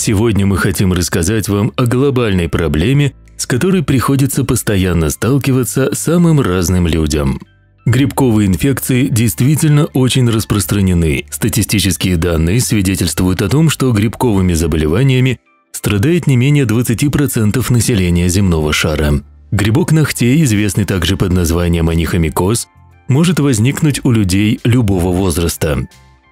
Сегодня мы хотим рассказать вам о глобальной проблеме, с которой приходится постоянно сталкиваться самым разным людям. Грибковые инфекции действительно очень распространены. Статистические данные свидетельствуют о том, что грибковыми заболеваниями страдает не менее 20% населения земного шара. Грибок ногтей, известный также под названием анихомикоз, может возникнуть у людей любого возраста.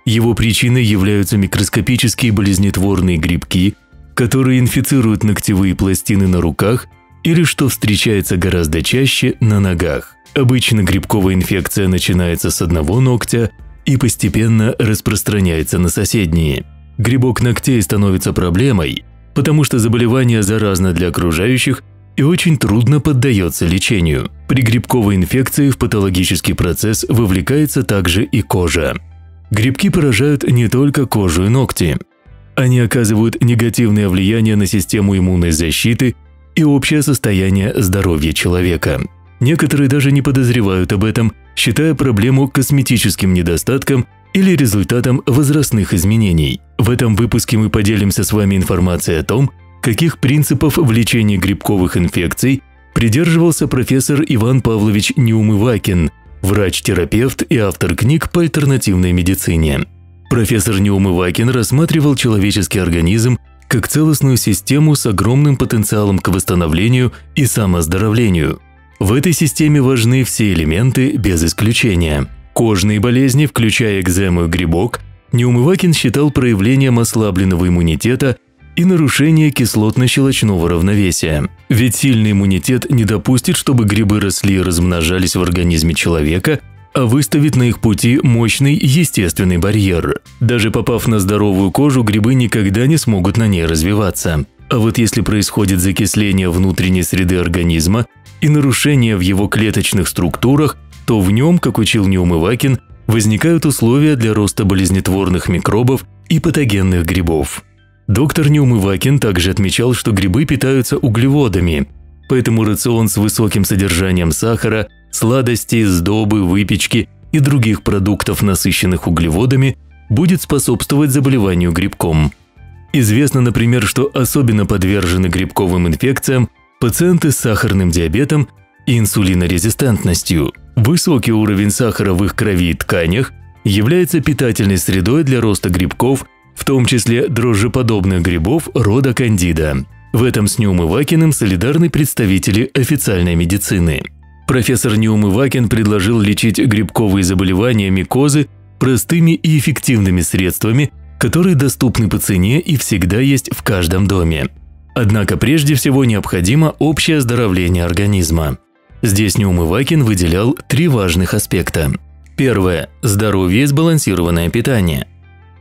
Его причиной являются микроскопические болезнетворные грибки, которые инфицируют ногтевые пластины на руках или, что встречается гораздо чаще, на ногах. Обычно грибковая инфекция начинается с одного ногтя и постепенно распространяется на соседние. Грибок ногтей становится проблемой, потому что заболевание заразно для окружающих и очень трудно поддается лечению. При грибковой инфекции в патологический процесс вовлекается также и кожа. Грибки поражают не только кожу и ногти. Они оказывают негативное влияние на систему иммунной защиты и общее состояние здоровья человека. Некоторые даже не подозревают об этом, считая проблему косметическим недостатком или результатом возрастных изменений. В этом выпуске мы поделимся с вами информацией о том, каких принципов в лечении грибковых инфекций придерживался профессор Иван Павлович Неумывакин, врач-терапевт и автор книг по альтернативной медицине. Профессор Неумывакин рассматривал человеческий организм как целостную систему с огромным потенциалом к восстановлению и самооздоровлению. В этой системе важны все элементы без исключения. Кожные болезни, включая экзему и грибок, Неумывакин считал проявлением ослабленного иммунитета и нарушение кислотно-щелочного равновесия. Ведь сильный иммунитет не допустит, чтобы грибы росли и размножались в организме человека, а выставит на их пути мощный естественный барьер. Даже попав на здоровую кожу, грибы никогда не смогут на ней развиваться. А вот если происходит закисление внутренней среды организма и нарушение в его клеточных структурах, то в нем, как учил Неумывакин, возникают условия для роста болезнетворных микробов и патогенных грибов. Доктор Неумывакин также отмечал, что грибы питаются углеводами, поэтому рацион с высоким содержанием сахара, сладостей, сдобы, выпечки и других продуктов, насыщенных углеводами, будет способствовать заболеванию грибком. Известно, например, что особенно подвержены грибковым инфекциям пациенты с сахарным диабетом и инсулинорезистентностью. Высокий уровень сахара в их крови и тканях является питательной средой для роста грибков – в том числе дрожжеподобных грибов рода кандида. В этом с Неумывакиным солидарны представители официальной медицины. Профессор Неумывакин предложил лечить грибковые заболевания микозы простыми и эффективными средствами, которые доступны по цене и всегда есть в каждом доме. Однако прежде всего необходимо общее оздоровление организма. Здесь Неумывакин выделял три важных аспекта. Первое – здоровье и сбалансированное питание –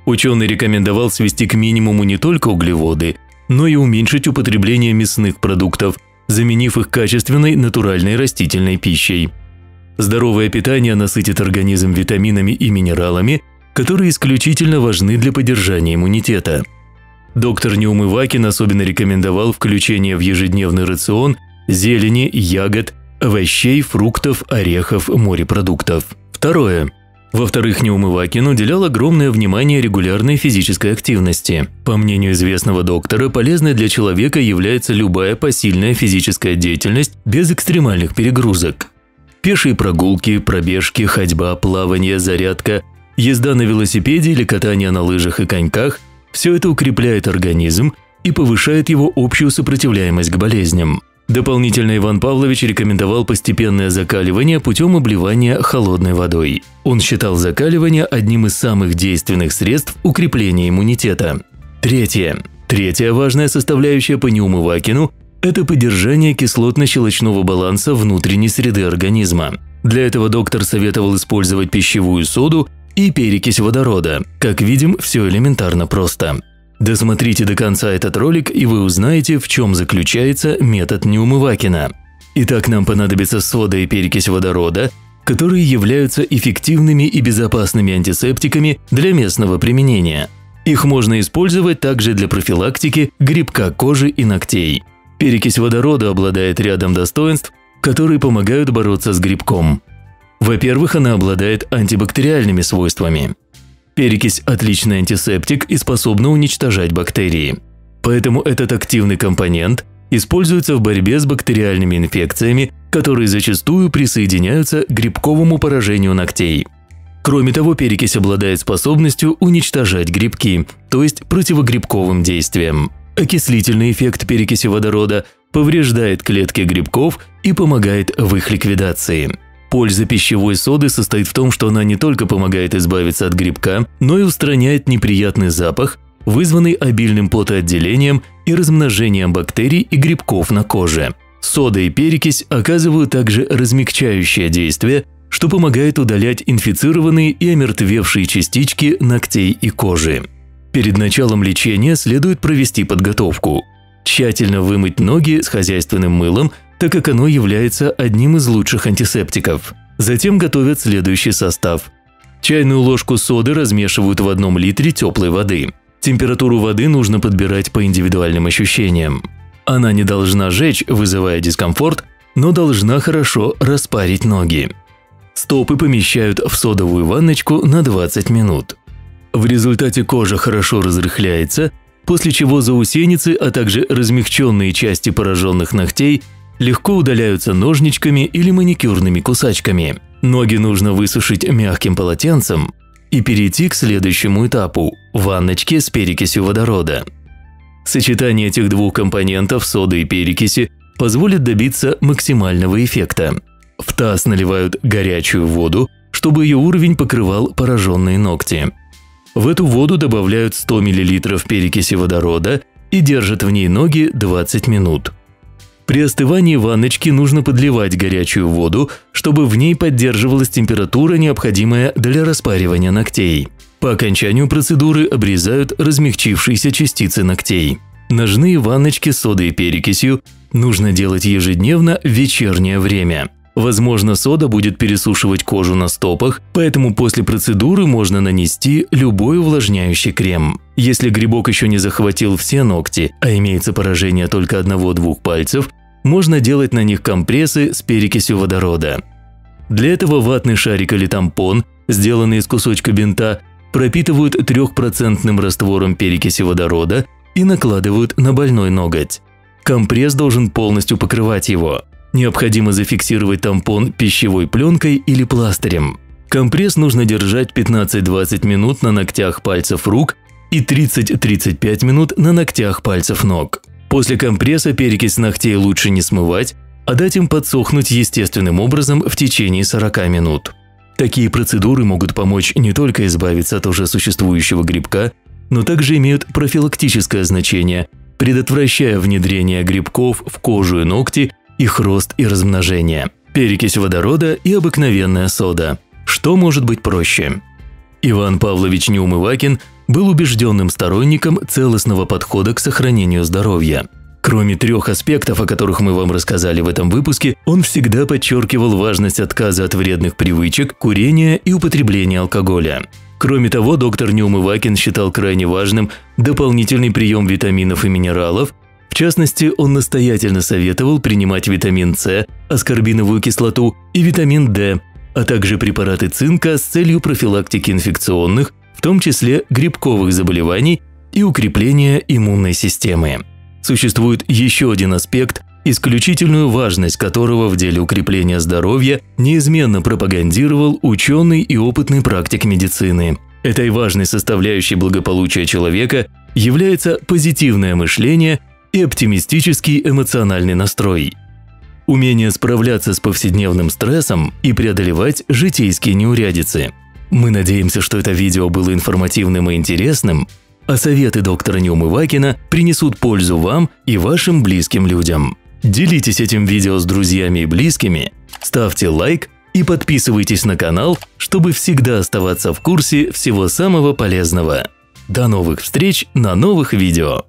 Ученый рекомендовал свести к минимуму не только углеводы, но и уменьшить употребление мясных продуктов, заменив их качественной натуральной растительной пищей. Здоровое питание насытит организм витаминами и минералами, которые исключительно важны для поддержания иммунитета. Доктор Неумывакин особенно рекомендовал включение в ежедневный рацион зелени, ягод, овощей, фруктов, орехов, морепродуктов. Второе. Во-вторых, Неумывакин уделял огромное внимание регулярной физической активности. По мнению известного доктора, полезной для человека является любая посильная физическая деятельность без экстремальных перегрузок. Пешие прогулки, пробежки, ходьба, плавание, зарядка, езда на велосипеде или катание на лыжах и коньках – все это укрепляет организм и повышает его общую сопротивляемость к болезням. Дополнительно Иван Павлович рекомендовал постепенное закаливание путем обливания холодной водой. Он считал закаливание одним из самых действенных средств укрепления иммунитета. Третье. Третья важная составляющая по Неумывакину – это поддержание кислотно-щелочного баланса внутренней среды организма. Для этого доктор советовал использовать пищевую соду и перекись водорода. Как видим, все элементарно просто. Досмотрите до конца этот ролик, и вы узнаете, в чем заключается метод Неумывакина. Итак, нам понадобится сода и перекись водорода, которые являются эффективными и безопасными антисептиками для местного применения. Их можно использовать также для профилактики грибка кожи и ногтей. Перекись водорода обладает рядом достоинств, которые помогают бороться с грибком. Во-первых, она обладает антибактериальными свойствами. Перекись – отличный антисептик и способна уничтожать бактерии. Поэтому этот активный компонент используется в борьбе с бактериальными инфекциями, которые зачастую присоединяются к грибковому поражению ногтей. Кроме того, перекись обладает способностью уничтожать грибки, то есть противогрибковым действием. Окислительный эффект перекиси водорода повреждает клетки грибков и помогает в их ликвидации. Польза пищевой соды состоит в том, что она не только помогает избавиться от грибка, но и устраняет неприятный запах, вызванный обильным потоотделением и размножением бактерий и грибков на коже. Сода и перекись оказывают также размягчающее действие, что помогает удалять инфицированные и омертвевшие частички ногтей и кожи. Перед началом лечения следует провести подготовку. Тщательно вымыть ноги с хозяйственным мылом – так как оно является одним из лучших антисептиков. Затем готовят следующий состав. Чайную ложку соды размешивают в одном литре теплой воды. Температуру воды нужно подбирать по индивидуальным ощущениям. Она не должна жечь, вызывая дискомфорт, но должна хорошо распарить ноги. Стопы помещают в содовую ванночку на 20 минут. В результате кожа хорошо разрыхляется, после чего заусеницы, а также размягченные части пораженных ногтей легко удаляются ножничками или маникюрными кусачками. Ноги нужно высушить мягким полотенцем и перейти к следующему этапу – ванночке с перекисью водорода. Сочетание этих двух компонентов соды и перекиси позволит добиться максимального эффекта. В таз наливают горячую воду, чтобы ее уровень покрывал пораженные ногти. В эту воду добавляют 100 мл перекиси водорода и держат в ней ноги 20 минут. При остывании ванночки нужно подливать горячую воду, чтобы в ней поддерживалась температура, необходимая для распаривания ногтей. По окончанию процедуры обрезают размягчившиеся частицы ногтей. Ножные ванночки с содой и перекисью нужно делать ежедневно в вечернее время. Возможно, сода будет пересушивать кожу на стопах, поэтому после процедуры можно нанести любой увлажняющий крем. Если грибок еще не захватил все ногти, а имеется поражение только одного-двух пальцев, можно делать на них компрессы с перекисью водорода. Для этого ватный шарик или тампон, сделанный из кусочка бинта, пропитывают трехпроцентным раствором перекиси водорода и накладывают на больной ноготь. Компресс должен полностью покрывать его. Необходимо зафиксировать тампон пищевой пленкой или пластырем. Компресс нужно держать 15-20 минут на ногтях пальцев рук и 30-35 минут на ногтях пальцев ног. После компресса перекись ногтей лучше не смывать, а дать им подсохнуть естественным образом в течение 40 минут. Такие процедуры могут помочь не только избавиться от уже существующего грибка, но также имеют профилактическое значение, предотвращая внедрение грибков в кожу и ногти, их рост и размножение. Перекись водорода и обыкновенная сода. Что может быть проще? Иван Павлович Неумывакин был убежденным сторонником целостного подхода к сохранению здоровья. Кроме трех аспектов, о которых мы вам рассказали в этом выпуске, он всегда подчеркивал важность отказа от вредных привычек, курения и употребления алкоголя. Кроме того, доктор Неумывакин считал крайне важным дополнительный прием витаминов и минералов, в частности, он настоятельно советовал принимать витамин С, аскорбиновую кислоту и витамин D, а также препараты цинка с целью профилактики инфекционных, в том числе грибковых заболеваний и укрепления иммунной системы. Существует еще один аспект, исключительную важность которого в деле укрепления здоровья неизменно пропагандировал ученый и опытный практик медицины. Этой важной составляющей благополучия человека является позитивное мышление и оптимистический эмоциональный настрой. Умение справляться с повседневным стрессом и преодолевать житейские неурядицы – мы надеемся, что это видео было информативным и интересным, а советы доктора Неумывакина принесут пользу вам и вашим близким людям. Делитесь этим видео с друзьями и близкими, ставьте лайк и подписывайтесь на канал, чтобы всегда оставаться в курсе всего самого полезного. До новых встреч на новых видео!